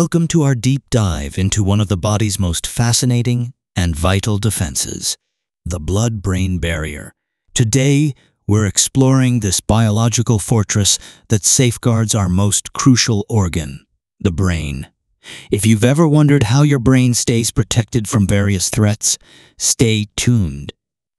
Welcome to our deep dive into one of the body's most fascinating and vital defenses, the blood-brain barrier. Today, we're exploring this biological fortress that safeguards our most crucial organ, the brain. If you've ever wondered how your brain stays protected from various threats, stay tuned.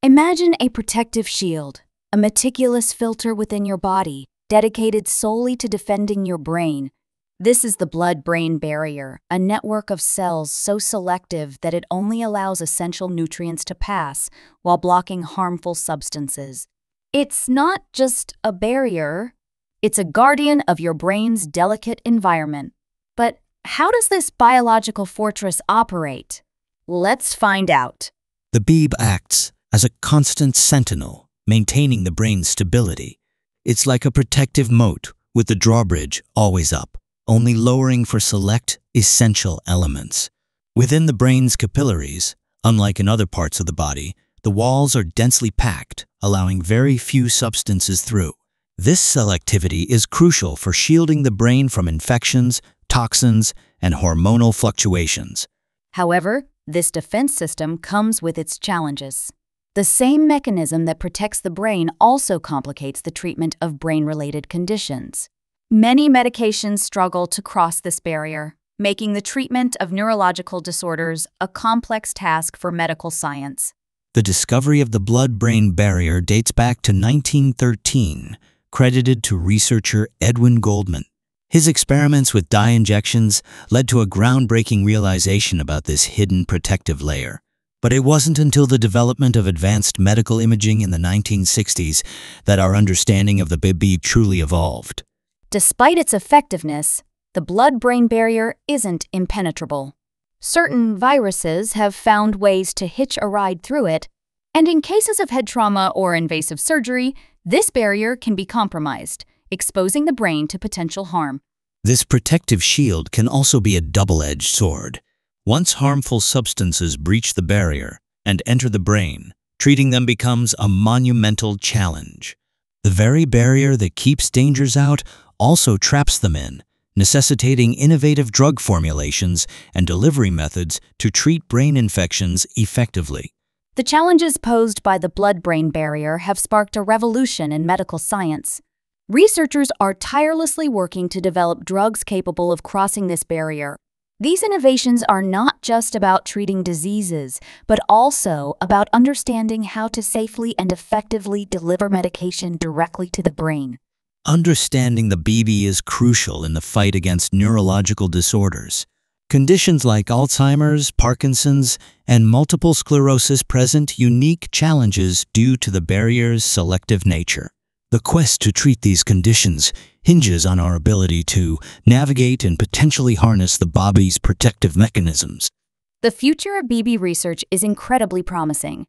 Imagine a protective shield, a meticulous filter within your body, dedicated solely to defending your brain. This is the blood brain barrier, a network of cells so selective that it only allows essential nutrients to pass while blocking harmful substances. It's not just a barrier, it's a guardian of your brain's delicate environment. But how does this biological fortress operate? Let's find out. The BBB acts as a constant sentinel, maintaining the brain's stability. It's like a protective moat with the drawbridge always up, only lowering for select, essential elements. Within the brain's capillaries, unlike in other parts of the body, the walls are densely packed, allowing very few substances through. This selectivity is crucial for shielding the brain from infections, toxins, and hormonal fluctuations. However, this defense system comes with its challenges. The same mechanism that protects the brain also complicates the treatment of brain-related conditions. Many medications struggle to cross this barrier, making the treatment of neurological disorders a complex task for medical science. The discovery of the blood-brain barrier dates back to 1913, credited to researcher Edwin Goldmann. His experiments with dye injections led to a groundbreaking realization about this hidden protective layer. But it wasn't until the development of advanced medical imaging in the 1960s that our understanding of the BBB truly evolved. Despite its effectiveness, the blood-brain barrier isn't impenetrable. Certain viruses have found ways to hitch a ride through it, and in cases of head trauma or invasive surgery, this barrier can be compromised, exposing the brain to potential harm. This protective shield can also be a double-edged sword. Once harmful substances breach the barrier and enter the brain, treating them becomes a monumental challenge. The very barrier that keeps dangers out also traps them in, necessitating innovative drug formulations and delivery methods to treat brain infections effectively. The challenges posed by the blood-brain barrier have sparked a revolution in medical science. Researchers are tirelessly working to develop drugs capable of crossing this barrier these innovations are not just about treating diseases, but also about understanding how to safely and effectively deliver medication directly to the brain. Understanding the BBB is crucial in the fight against neurological disorders. Conditions like Alzheimer's, Parkinson's, and multiple sclerosis present unique challenges due to the barrier's selective nature. The quest to treat these conditions hinges on our ability to navigate and potentially harness the BBB's protective mechanisms. The future of BBB research is incredibly promising.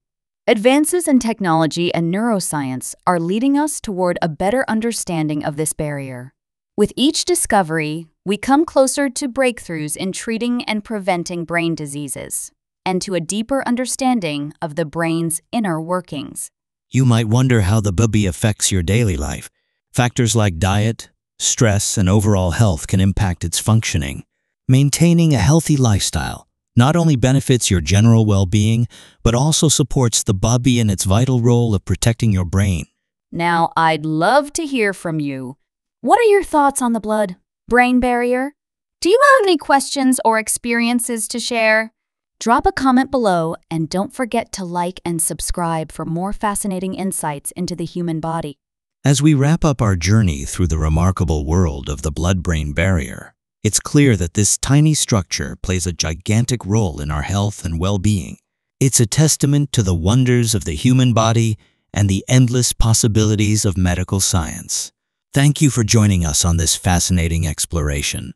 Advances in technology and neuroscience are leading us toward a better understanding of this barrier. With each discovery, we come closer to breakthroughs in treating and preventing brain diseases, and to a deeper understanding of the brain's inner workings. You might wonder how the BBB affects your daily life. Factors like diet, stress, and overall health can impact its functioning. Maintaining a healthy lifestyle not only benefits your general well-being, but also supports the BBB in its vital role of protecting your brain. Now, I'd love to hear from you. What are your thoughts on the blood-brain barrier? Do you have any questions or experiences to share? Drop a comment below and don't forget to like and subscribe for more fascinating insights into the human body. As we wrap up our journey through the remarkable world of the blood-brain barrier, it's clear that this tiny structure plays a gigantic role in our health and well-being. It's a testament to the wonders of the human body and the endless possibilities of medical science. Thank you for joining us on this fascinating exploration.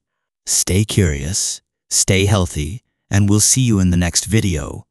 Stay curious, stay healthy, and we'll see you in the next video.